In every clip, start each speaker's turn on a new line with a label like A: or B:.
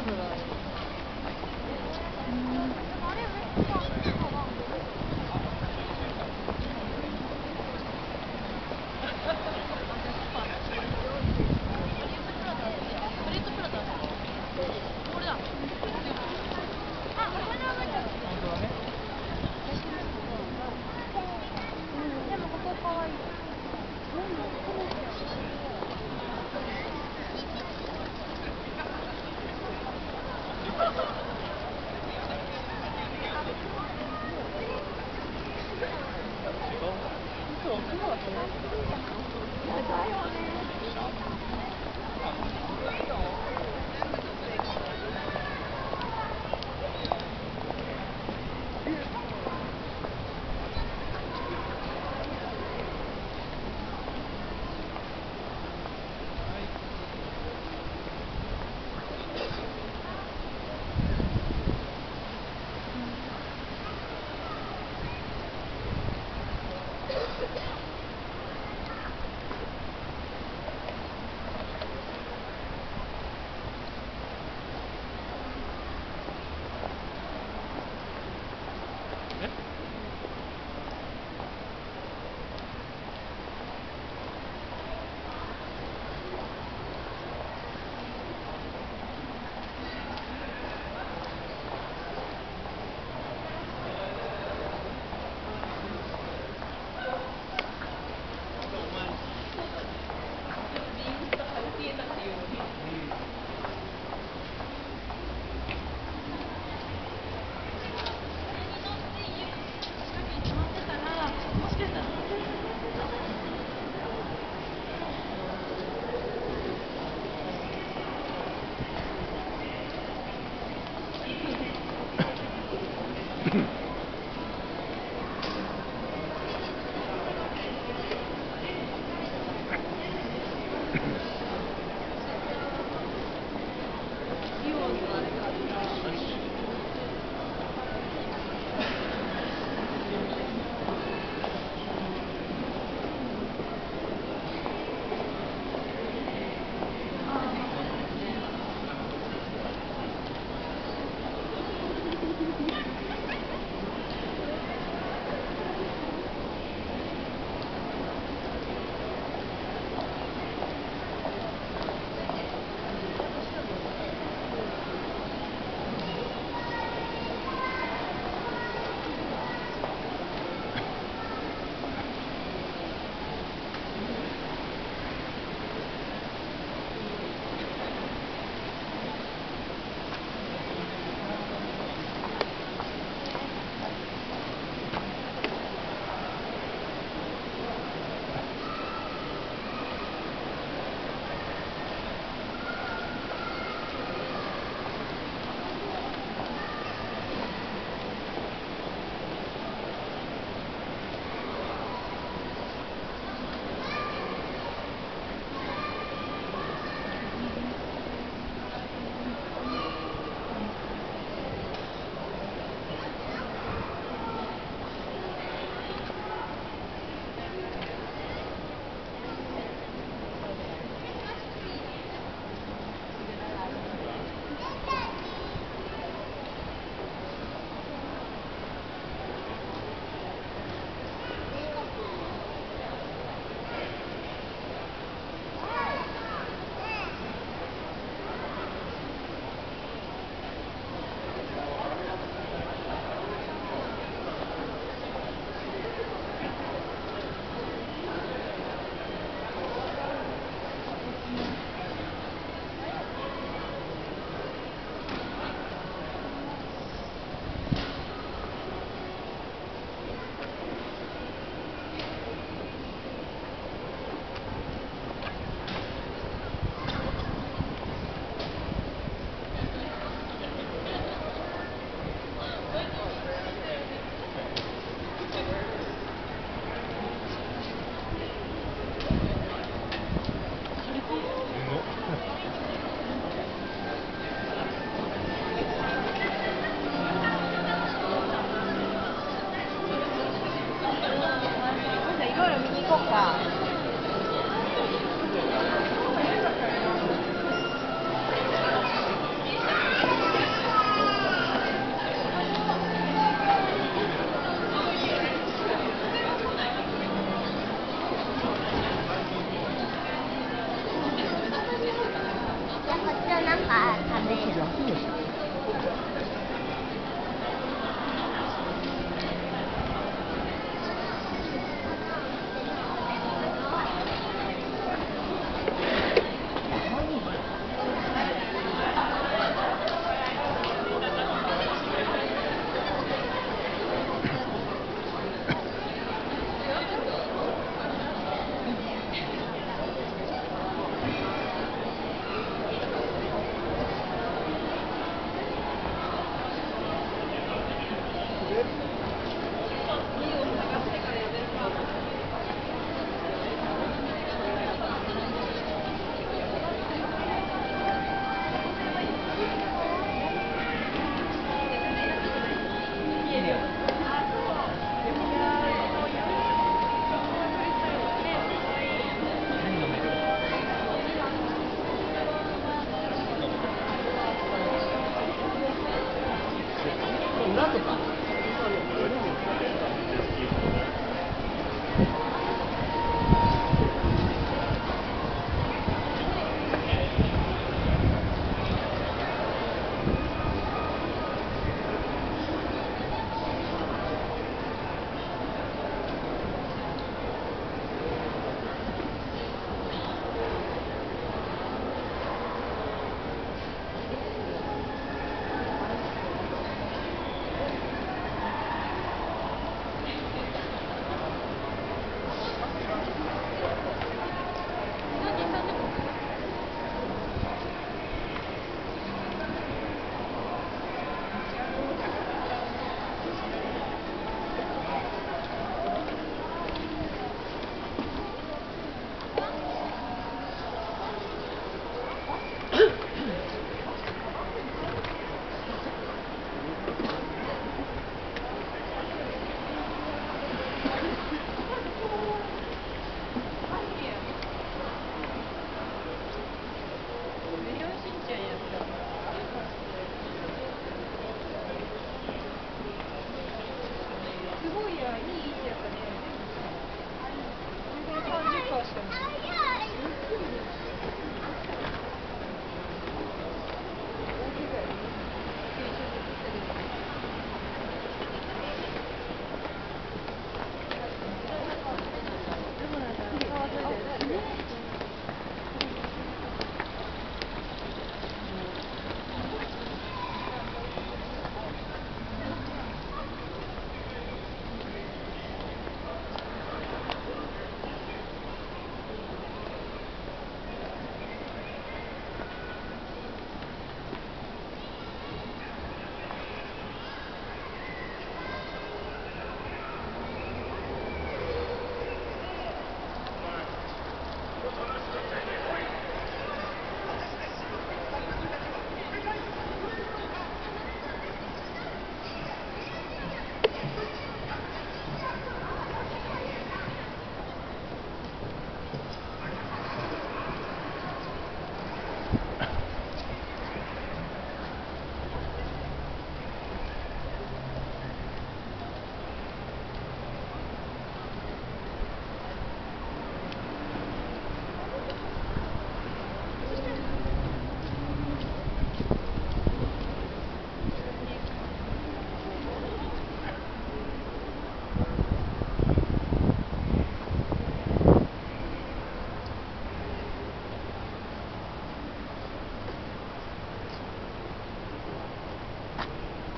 A: 떨어져요. 早い。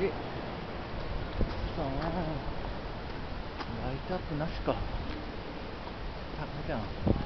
B: えさあライトアップなしか。高じゃん。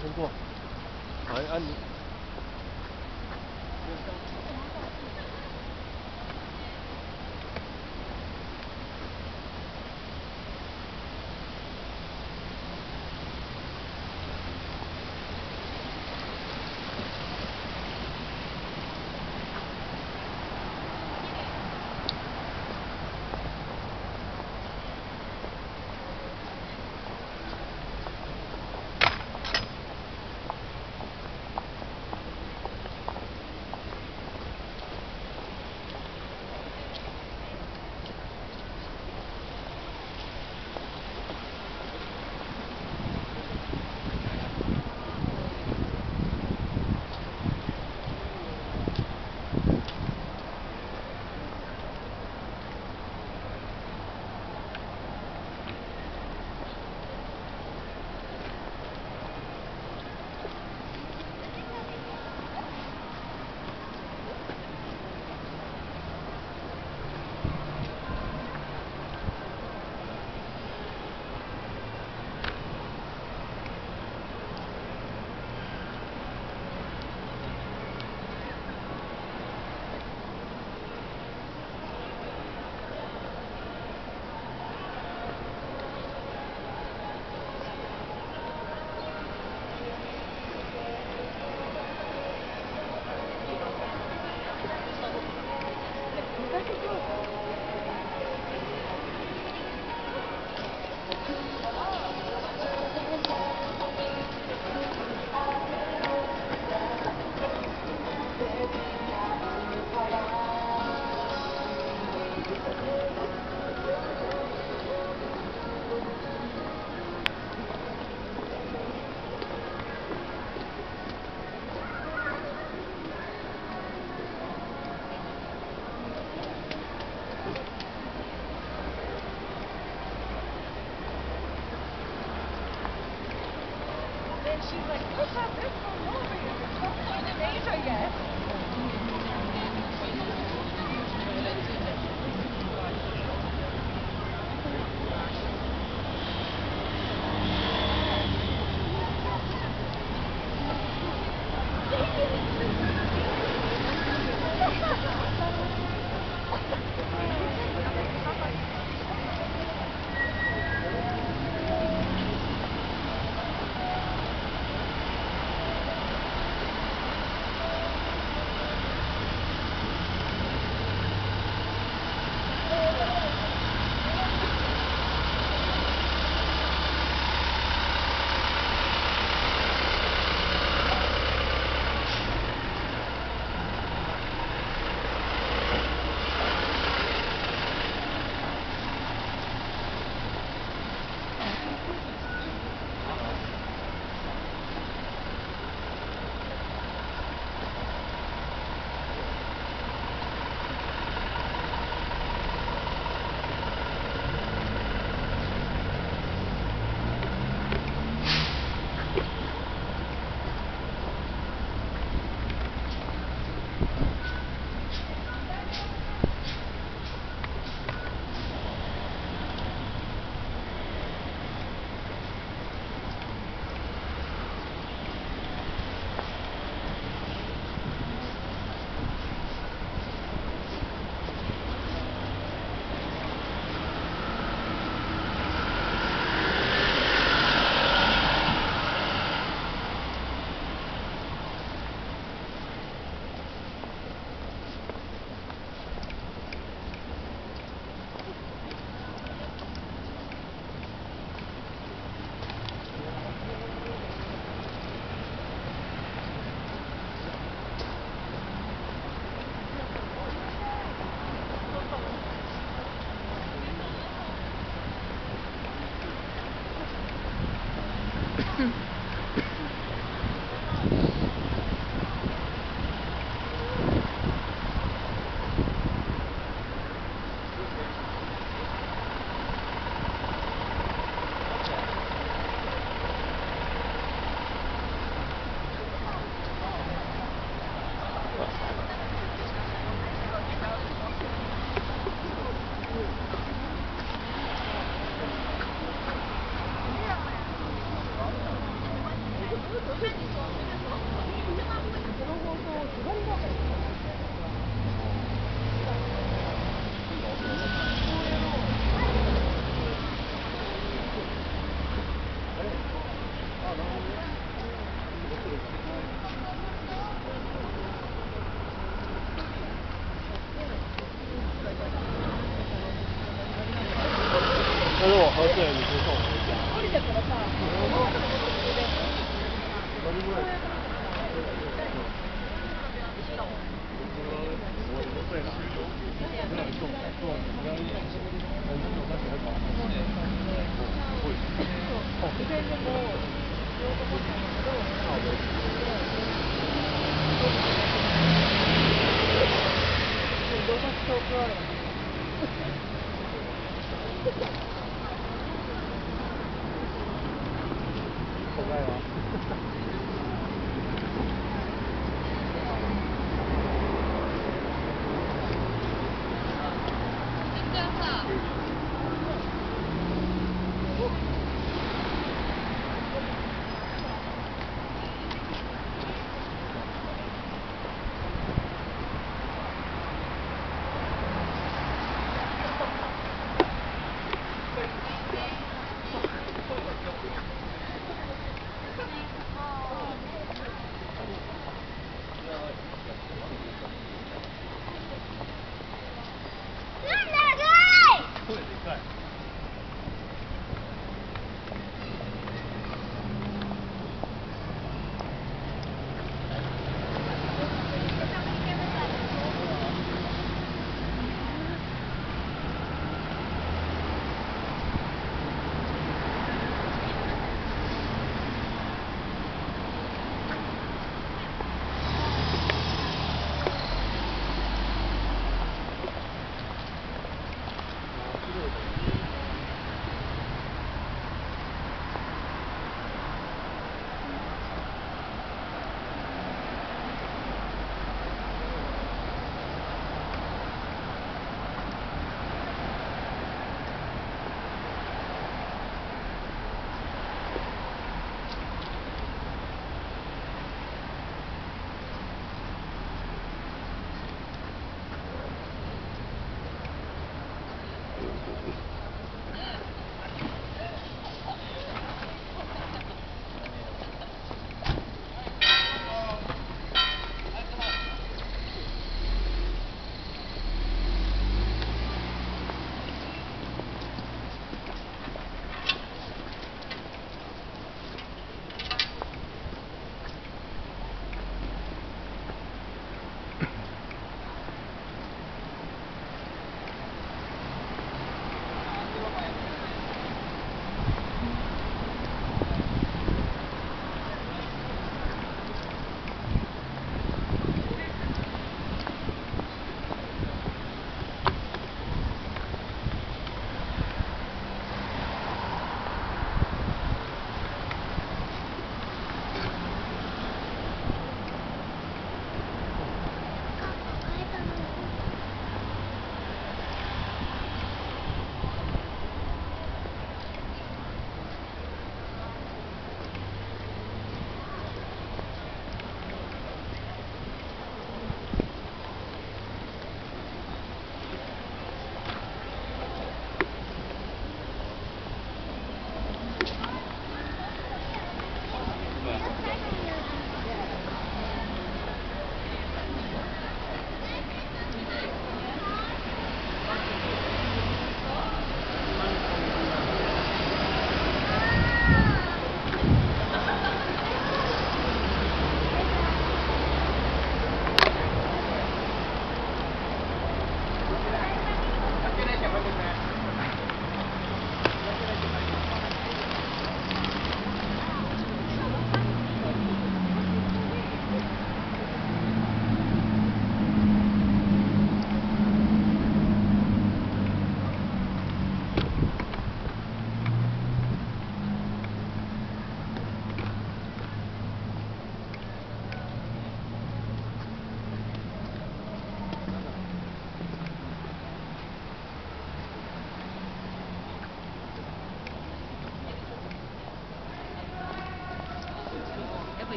C: 先坐过。
D: 哎，安妮、你。